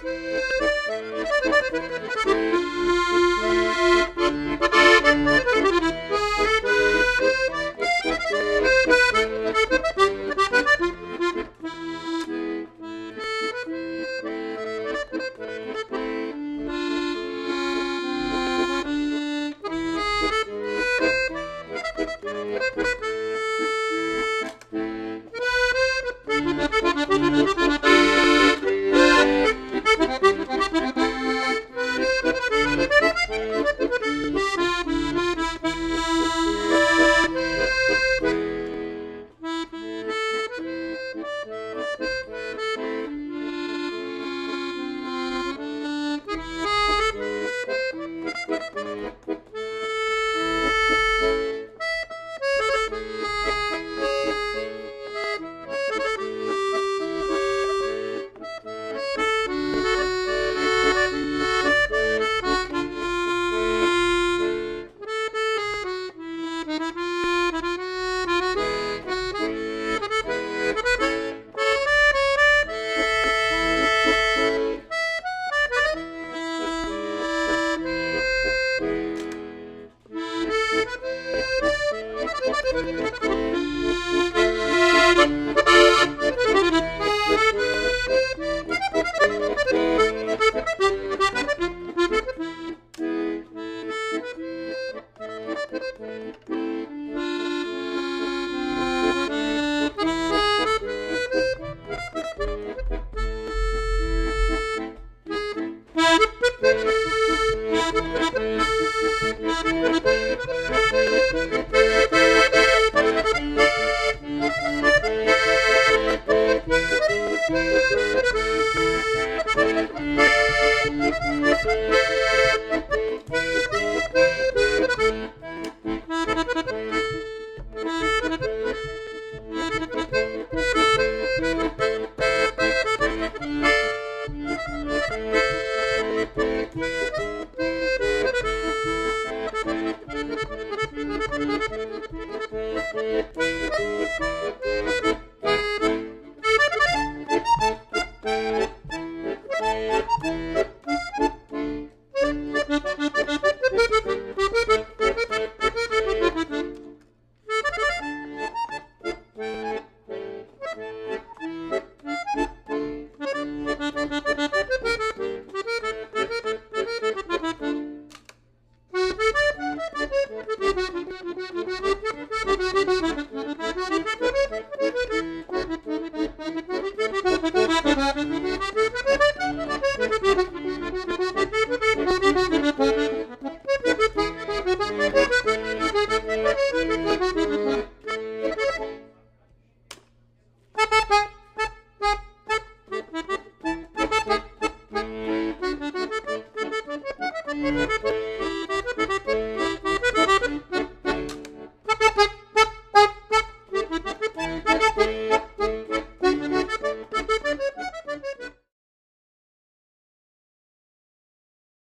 Thank you. Música